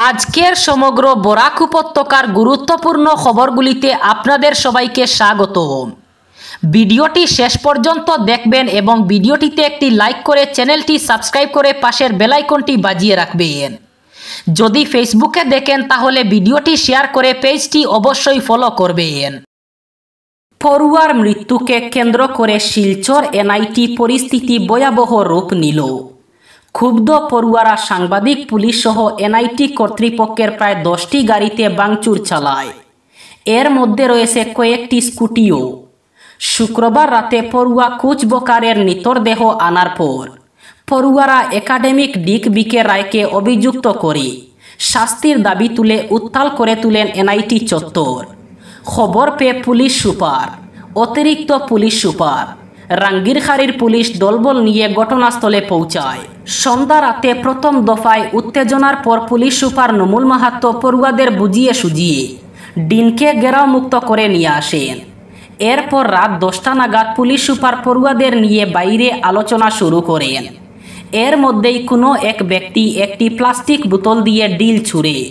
আজকের সমগ্র বরাক উপত্যকার গুরুত্বপূর্ণ খবরগুলিতে আপনাদের সবাইকে স্বাগত। ভিডিওটি শেষ পর্যন্ত দেখবেন এবং ভিডিওটিতে একটি লাইক করে চ্যানেলটি সাবস্ক্রাইব করে পাশের বেলাইকনটি বাজিয়ে রাখবেন। যদি ফেসবুকে দেখেন তাহলে ভিডিওটি শেয়ার করে পেজটি অবশ্যই ফলো করবেন। পড়ুয়ার মৃত্যুকে কেন্দ্র করে শিলচর এনআইটি পরিস্থিতি ভয়াবহ রূপ নিল। ক্ষুব্ধ পড়ুয়ারা সাংবাদিক, পুলিশ সহ এনআইটি কর্তৃপক্ষের প্রায় দশটি গাড়িতে বাংচুর চালায়। এর মধ্যে রয়েছে কয়েকটি স্কুটিও। শুক্রবার রাতে পড়ুয়া কুচবকারের নিতরদেহ আনার পর পড়ুয়ারা একাডেমিক ডিক বিকে রায়কে অভিযুক্ত করে শাস্তির দাবি তুলে উত্তাল করে তুলেন এনআইটি চত্বর। খবর পেয়ে পুলিশ সুপার, অতিরিক্ত পুলিশ সুপার রাঙ্গিরখাড়ির পুলিশ দলবল নিয়ে ঘটনাস্থলে পৌঁছায়। সন্ধ্যা রাতে প্রথম দফায় উত্তেজনার পর পুলিশ সুপার নমুল মাহাত্ম পড়ুয়াদের বুঝিয়ে সুজিয়ে ডিনকে গেরাও মুক্ত করে নিয়ে আসেন। এরপর রাত দশটা নাগাদ পুলিশ সুপার পড়ুয়াদের নিয়ে বাইরে আলোচনা শুরু করেন। এর মধ্যেই কোনো এক ব্যক্তি একটি প্লাস্টিক বোতল দিয়ে ডিল ছুঁড়ে।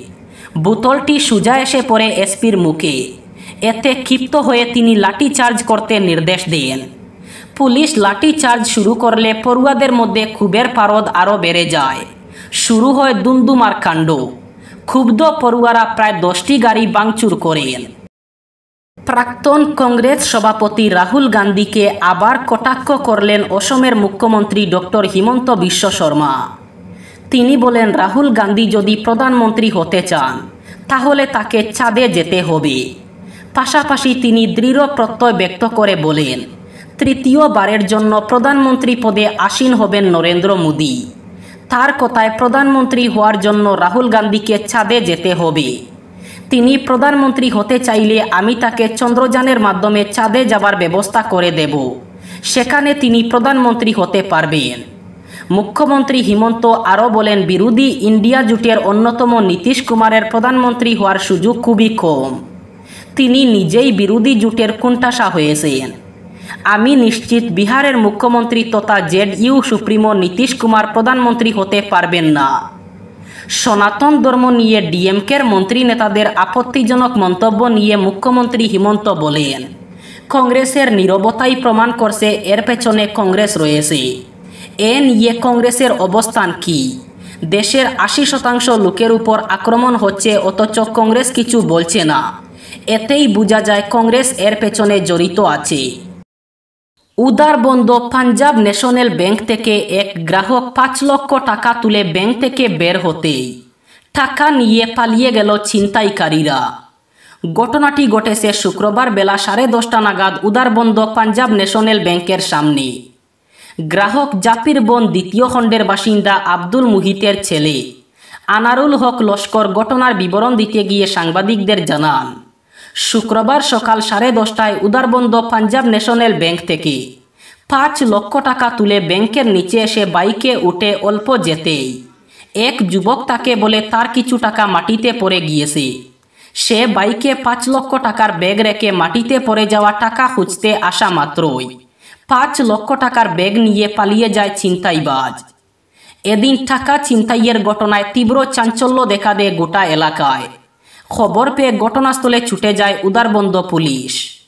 বোতলটি সোজা এসে পড়ে এসপির মুখে। এতে ক্ষিপ্ত হয়ে তিনি লাঠি চার্জ করতে নির্দেশ দেন। পুলিশ লাঠি চার্জ শুরু করলে পড়ুয়াদের মধ্যে ক্ষোভের পারদ আরও বেড়ে যায়। শুরু হয় দুমদুমার কাণ্ড। ক্ষুব্ধ পড়ুয়ারা প্রায় দশটি গাড়ি বাংচুর করেন প্রাক্তন কংগ্রেস সভাপতি রাহুল গান্ধীকে আবার কটাক্ষ করলেন অসমের মুখ্যমন্ত্রী ডক্টর হিমন্ত বিশ্ব শর্মা। তিনি বলেন, রাহুল গান্ধী যদি প্রধানমন্ত্রী হতে চান, তাহলে তাকে চাঁদে যেতে হবে। পাশাপাশি তিনি দৃঢ় প্রত্যয় ব্যক্ত করে বলেন তৃতীয়বারের জন্য প্রধানমন্ত্রী পদে আসীন হবেন নরেন্দ্র মোদী। তার কথায় প্রধানমন্ত্রী হওয়ার জন্য রাহুল গান্ধীকে ছাদে যেতে হবে। তিনি প্রধানমন্ত্রী হতে চাইলে আমি তাকে চন্দ্রযানের মাধ্যমে চাঁদে যাবার ব্যবস্থা করে দেব। সেখানে তিনি প্রধানমন্ত্রী হতে পারবেন। মুখ্যমন্ত্রী হিমন্ত আরও বলেন, বিরোধী ইন্ডিয়া জুটের অন্যতম নীতিশ কুমারের প্রধানমন্ত্রী হওয়ার সুযোগ খুবই কম। তিনি নিজেই বিরোধী জুটের কুণ্ঠাসা হয়েছেন। আমি নিশ্চিত বিহারের মুখ্যমন্ত্রী তথা JD U supremo Nitish Kumar প্রধানমন্ত্রী হতে পারবেন না। সনাতন ধর্ম নিয়ে ডিএমকের মন্ত্রী নেতাদের আপত্তিজনক মন্তব্য নিয়ে মুখ্যমন্ত্রী হিমন্ত বলেন। কংগ্রেসের নিরবতাই প্রমাণ করছে, এর পেছনে কংগ্রেস রয়েছে। এ নিয়ে কংগ্রেসের অবস্থান কি? দেশের আশি শতাংশ লোকের উপর আক্রমণ হচ্ছে, অথচ কংগ্রেস কিছু বলছে না। এতেই বোঝা যায় কংগ্রেস এর পেছনে জড়িত আছে। উদারবন্দ পাঞ্জাব ন্যাশনাল ব্যাংক থেকে এক গ্রাহক পাঁচ লক্ষ টাকা তুলে ব্যাংক থেকে বের হতেই টাকা নিয়ে পালিয়ে গেল ছিনতাইকারীরা। ঘটনাটি ঘটেছে শুক্রবার বেলা সাড়ে দশটা নাগাদ উদারবন্দ পাঞ্জাব ন্যাশনাল ব্যাংকের সামনে। গ্রাহক জাপির বন দ্বিতীয় খণ্ডের বাসিন্দা আব্দুল মুহিতের ছেলে। আনারুল হক লস্কর ঘটনার বিবরণ দিতে গিয়ে সাংবাদিকদের জানান শুক্রবার সকাল সাড়ে দশটায় উদারবন্দ পাঞ্জাব ন্যাশনাল ব্যাংক থেকে। পাঁচ লক্ষ টাকা তুলে ব্যাংকের নিচে এসে বাইকে উঠে অল্প যেতেই। এক যুবক তাকে বলে, তার কিছু টাকা মাটিতে পড়ে গিয়েছে। সে বাইকে পাঁচ লক্ষ টাকার ব্যাগ রেখে মাটিতে পড়ে যাওয়া টাকা খুঁজতে আসা মাত্রই পাঁচ লক্ষ টাকার ব্যাগ নিয়ে পালিয়ে যায় ছিনতাইবাজ। এদিন টাকা ছিনতাইয়ের ঘটনায় তীব্র চাঞ্চল্য দেখা দেয় গোটা এলাকায়। খবর পেয়ে ঘটনাস্থলে ছুটে যায় উদারবন্দ পুলিশ।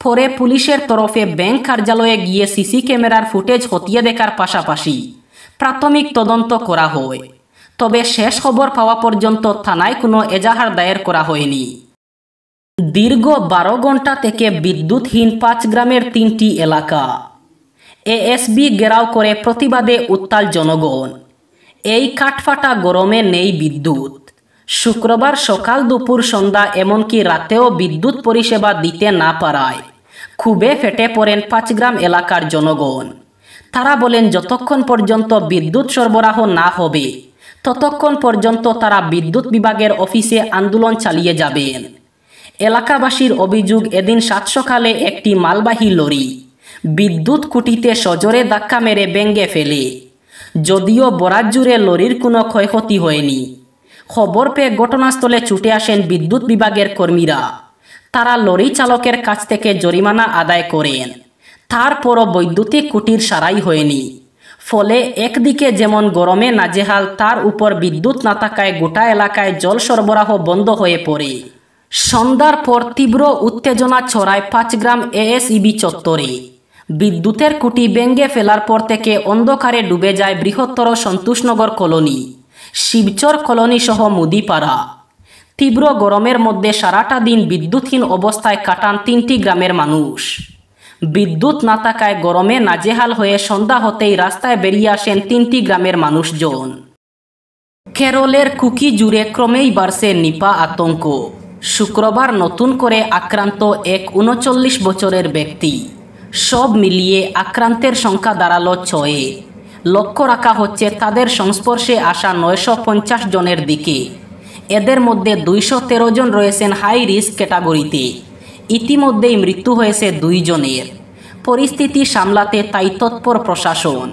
পরে পুলিশের তরফে ব্যাংক কার্যালয়ে গিয়ে সিসি ক্যামেরার ফুটেজ হতিয়ে দেখার পাশাপাশি প্রাথমিক তদন্ত করা হয়। তবে শেষ খবর পাওয়া পর্যন্ত থানায় কোনো এজাহার দায়ের করা হয়নি। দীর্ঘ বারো ঘণ্টা থেকে বিদ্যুৎহীন পাঁচ গ্রামের তিনটি এলাকা। এএসবি ঘেরাও করে প্রতিবাদে উত্তাল জনগণ। এই কাঠফাটা গরমে নেই বিদ্যুৎ। শুক্রবার সকাল দুপুর সন্ধ্যা এমনকি রাতেও বিদ্যুৎ পরিষেবা দিতে না পারায়। খুবই ফেটে পড়েন পাঁচগ্রাম এলাকার জনগণ। তারা বলেন যতক্ষণ পর্যন্ত বিদ্যুৎ সরবরাহ না হবে ততক্ষণ পর্যন্ত তারা বিদ্যুৎ বিভাগের অফিসে আন্দোলন চালিয়ে যাবেন। এলাকাবাসীর অভিযোগ এদিন সাত সকালে একটি মালবাহী লরি বিদ্যুৎ কুটিতে সজোরে ধাক্কা মেরে ব্যঙ্গে ফেলে। যদিও বরাত জুড়ে লরির কোনো ক্ষয়ক্ষতি হয়নি। খবর পেয়ে ঘটনাস্থলে ছুটে আসেন বিদ্যুৎ বিভাগের কর্মীরা। তারা লরি চালকের কাছ থেকে জরিমানা আদায় করেন। তারপরও বৈদ্যুতিক কুটির সারাই হয়নি। ফলে একদিকে যেমন গরমে নাজেহাল, তার উপর বিদ্যুৎ না থাকায় গোটা এলাকায় জল সরবরাহ বন্ধ হয়ে পড়ে। সন্ধ্যার পর তীব্র উত্তেজনা ছড়ায় পাঁচগ্রাম এএসইবি চত্বরে। বিদ্যুতের কুটি ব্যঙ্গে ফেলার পর থেকে অন্ধকারে ডুবে যায় বৃহত্তর সন্তোষনগর কলোনি। শিবচর কলোনি সহ মুদিপাড়া। তীব্র গরমের মধ্যে সারাটা দিন বিদ্যুৎহীন অবস্থায় কাটান তিনটি গ্রামের মানুষ। বিদ্যুৎ না থাকায় গরমে নাজেহাল হয়ে সন্ধ্যা হতেই রাস্তায় বেরিয়ে আসেন তিনটি গ্রামের মানুষজন। কেরলের কুকি জুড়ে ক্রমেই বাড়ছে নিপা আতঙ্ক। শুক্রবার নতুন করে আক্রান্ত এক উনচল্লিশ বছরের ব্যক্তি। সব মিলিয়ে আক্রান্তের সংখ্যা দাঁড়াল ছয়ে। লক্ষ্য রাখা হচ্ছে তাদের সংস্পর্শে আসা নয়শো পঞ্চাশ জনের দিকে। এদের মধ্যে দুইশো তেরো জন রয়েছেন হাই রিস্ক ক্যাটাগরিতে ইতিমধ্যেই মৃত্যু হয়েছে দুইজনের পরিস্থিতি সামলাতে তাই তৎপর প্রশাসন।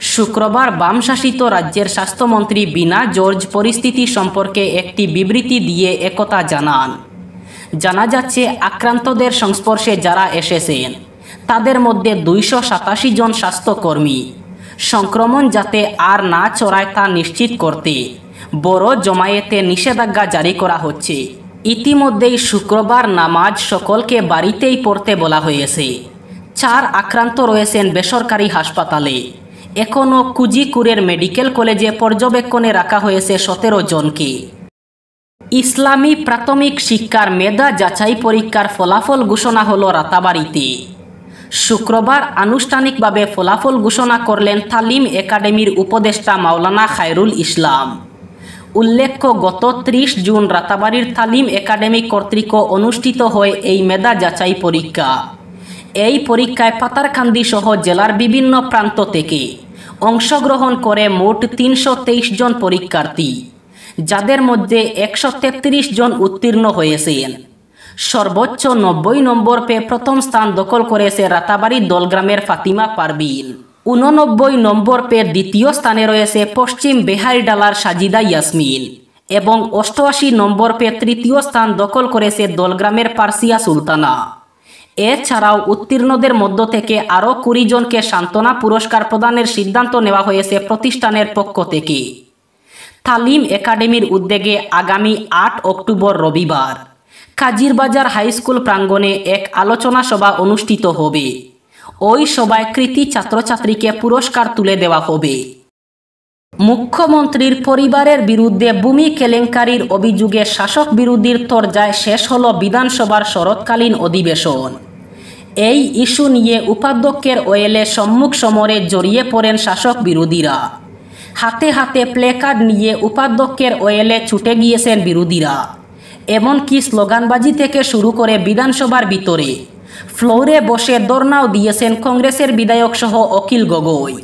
শুক্রবার বামশাসিত রাজ্যের স্বাস্থ্যমন্ত্রী বিনা জর্জ পরিস্থিতি সম্পর্কে একটি বিবৃতি দিয়ে একতা জানান। জানা যাচ্ছে, আক্রান্তদের সংস্পর্শে যারা এসেছেন, তাদের মধ্যে দুইশো সাতাশি জন স্বাস্থ্যকর্মী। সংক্রমণ যাতে আর না চড়ায় তা নিশ্চিত করতে। বড় জমায়েতে নিষেধাজ্ঞা জারি করা হচ্ছে। ইতিমধ্যেই শুক্রবার নামাজ সকলকে বাড়িতেই পড়তে বলা হয়েছে। চার আক্রান্ত রয়েছেন বেসরকারি হাসপাতালে। এখনও কুজিকুরের মেডিকেল কলেজে পর্যবেক্ষণে রাখা হয়েছে সতেরো জনকে। ইসলামী প্রাথমিক শিক্ষার মেধা যাচাই পরীক্ষার ফলাফল ঘোষণা হলো রাতাবাড়িতে। শুক্রবার আনুষ্ঠানিকভাবে ফলাফল ঘোষণা করলেন তালিম একাডেমির উপদেষ্টা মাওলানা খায়রুল ইসলাম। উল্লেখ্য, গত ত্রিশ জুন রাতাবাড়ির তালিম একাডেমি কর্তৃক অনুষ্ঠিত হয় এই মেধা যাচাই পরীক্ষা। এই পরীক্ষায় পাতারকান্দি সহ জেলার বিভিন্ন প্রান্ত থেকে অংশগ্রহণ করে মোট তিনশো তেইশ জন পরীক্ষার্থী, যাদের মধ্যে একশো তেত্রিশ জন উত্তীর্ণ হয়েছেন। সর্বোচ্চ নব্বই নম্বর পেয়ে প্রথম স্থান দখল করেছে রাতাবাড়ি দলগ্রামের ফাতিমা পারবিন উননব্বই নম্বর পেয়ে দ্বিতীয় স্থানে রয়েছে পশ্চিম বেহারিডালার সাজিদা ইয়াসমিন এবং অষ্টআশি নম্বর পেয়ে তৃতীয় স্থান দখল করেছে দলগ্রামের পার্সিয়া সুলতানা। এছাড়াও উত্তীর্ণদের মধ্য থেকে আরও কুড়ি জনকে সান্ত্বনা পুরস্কার প্রদানের সিদ্ধান্ত নেওয়া হয়েছে প্রতিষ্ঠানের পক্ষ থেকে। তালিম একাডেমির উদ্যোগে আগামী আট অক্টোবর রবিবার। কাজিরবাজার হাইস্কুল প্রাঙ্গণে এক আলোচনা সভা অনুষ্ঠিত হবে। ওই সভায় কৃতি ছাত্রছাত্রীকে পুরস্কার তুলে দেওয়া হবে। মুখ্যমন্ত্রীর পরিবারের বিরুদ্ধে ভূমি কেলেঙ্কারির অভিযোগে শাসক বিরোধীর তরজায় শেষ হল বিধানসভার শরৎকালীন অধিবেশন। এই ইস্যু নিয়ে উপাধ্যক্ষের ওয়েলে সম্মুখ সমরে জড়িয়ে পড়েন শাসক বিরোধীরা। হাতে হাতে প্লেকার্ড নিয়ে উপাধ্যক্ষের ওয়েলে ছুটে গিয়েছেন বিরোধীরা। এমনকি স্লোগানবাজি থেকে শুরু করে বিধানসভার ভিতরে। ফ্লোরে বসে দর্নাও দিয়েছেন কংগ্রেসের বিধায়ক সহ অখিল গগৈ।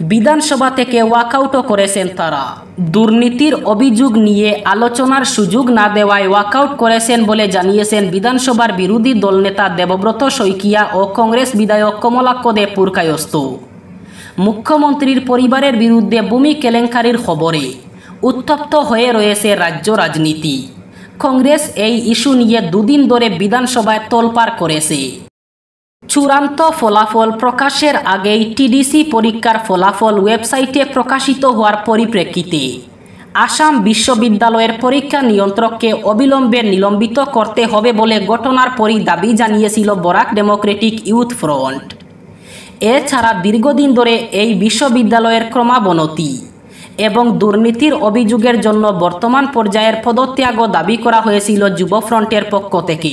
বিধানসভা থেকে ওয়াকআউটও করেছেন তারা। দুর্নীতির অভিযোগ নিয়ে আলোচনার সুযোগ না দেওয়ায় ওয়াকআউট করেছেন বলে জানিয়েছেন বিধানসভার বিরোধী দলনেতা দেবব্রত শইকিয়া ও কংগ্রেস বিধায়ক কমলাক্ষ দে পুরকায়স্ত মুখ্যমন্ত্রীর পরিবারের বিরুদ্ধে ভূমি কেলেঙ্কারির খবরে উত্তপ্ত হয়ে রয়েছে রাজ্য রাজনীতি। কংগ্রেস এই ইস্যু নিয়ে দুদিন ধরে বিধানসভায় তোলপাড় করেছে। চূড়ান্ত ফলাফল প্রকাশের আগেই টিডিসি পরীক্ষার ফলাফল ওয়েবসাইটে প্রকাশিত হওয়ার পরিপ্রেক্ষিতে আসাম বিশ্ববিদ্যালয়ের পরীক্ষা নিয়ন্ত্রককে অবিলম্বে নিলম্বিত করতে হবে বলে ঘটনার পরই দাবি জানিয়েছিল বরাক ডেমোক্রেটিক ইউথ ফ্রন্ট। এছাড়া দীর্ঘদিন ধরে এই বিশ্ববিদ্যালয়ের ক্রমাবনতি এবং দুর্নীতির অভিযোগের জন্য বর্তমান পর্যায়ের পদত্যাগও দাবি করা হয়েছিল যুবফ্রন্টের পক্ষ থেকে।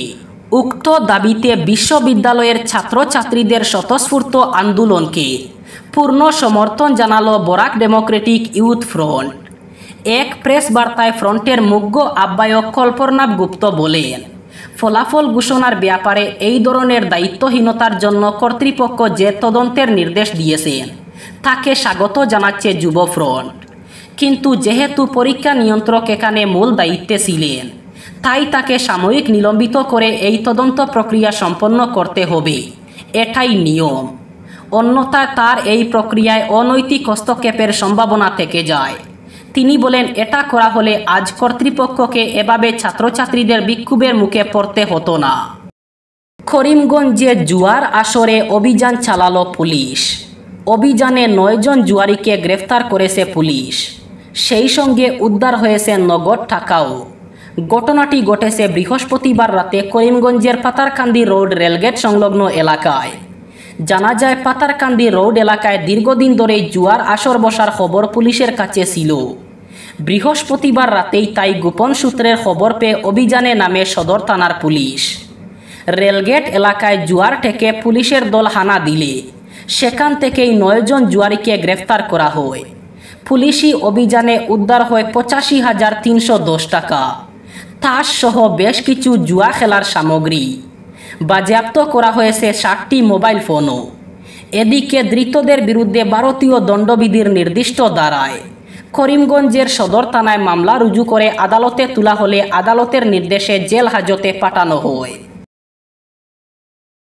উক্ত দাবিতে বিশ্ববিদ্যালয়ের ছাত্রছাত্রীদের স্বতঃস্ফূর্ত আন্দোলনকে পূর্ণ সমর্থন জানালো বরাক ডেমোক্রেটিক ইউথ ফ্রন্ট। এক প্রেস বার্তায় ফ্রন্টের মুগ্ধ আহ্বায়ক কল্পনাভ গুপ্ত বলেন, ফলাফল ঘোষণার ব্যাপারে এই ধরনের দায়িত্বহীনতার জন্য কর্তৃপক্ষ যে তদন্তের নির্দেশ দিয়েছেন, তাকে স্বাগত জানাচ্ছে যুব ফ্রন্ট। কিন্তু যেহেতু পরীক্ষা নিয়ন্ত্রক এখানে মূল দায়িত্বে ছিলেন, তাই তাকে সাময়িক নিলম্বিত করে এই তদন্ত প্রক্রিয়া সম্পন্ন করতে হবে। এটাই নিয়ম। অন্যথা তার এই প্রক্রিয়ায় অনৈতিক হস্তক্ষেপের সম্ভাবনা থেকে যায়। তিনি বলেন, এটা করা হলে আজ কর্তৃপক্ষকে এভাবে ছাত্রছাত্রীদের বিক্ষোভের মুখে পড়তে হতো না। করিমগঞ্জে জুয়ার আসরে অভিযান চালালো পুলিশ। অভিযানে নয়জন জুয়ারিকে গ্রেফতার করেছে পুলিশ। সেই সঙ্গে উদ্ধার হয়েছে নগদ টাকাও ঘটনাটি ঘটেছে বৃহস্পতিবার রাতে করিমগঞ্জের পাতারকান্দি রোড রেলগেট সংলগ্ন এলাকায়। জানা যায়, পাতারকান্দি রোড এলাকায় দীর্ঘদিন ধরে জুয়ার আসর বসার খবর পুলিশের কাছে ছিল। বৃহস্পতিবার রাতেই তাই গোপন সূত্রের খবর পেয়ে অভিযানে নামে সদর থানার পুলিশ। রেলগেট এলাকায় জুয়ার ঠেকে পুলিশের দল হানা দিলে। সেখান থেকেই নয়জন জুয়ারিকে গ্রেফতার করা হয়। পুলিশি অভিযানে উদ্ধার হয় পঁচাশি হাজার তিনশো দশ টাকা। তাস সহ বেশ কিছু জুয়া খেলার সামগ্রী। বাজেয়াপ্ত করা হয়েছে ষাটটি মোবাইল ফোনও। এদিকে ধৃতদের বিরুদ্ধে ভারতীয় দণ্ডবিধির নির্দিষ্ট দ্বারায় করিমগঞ্জের সদর থানায় মামলা রুজু করে আদালতে তোলা হলে আদালতের নির্দেশে জেল হাজতে পাঠানো হয়।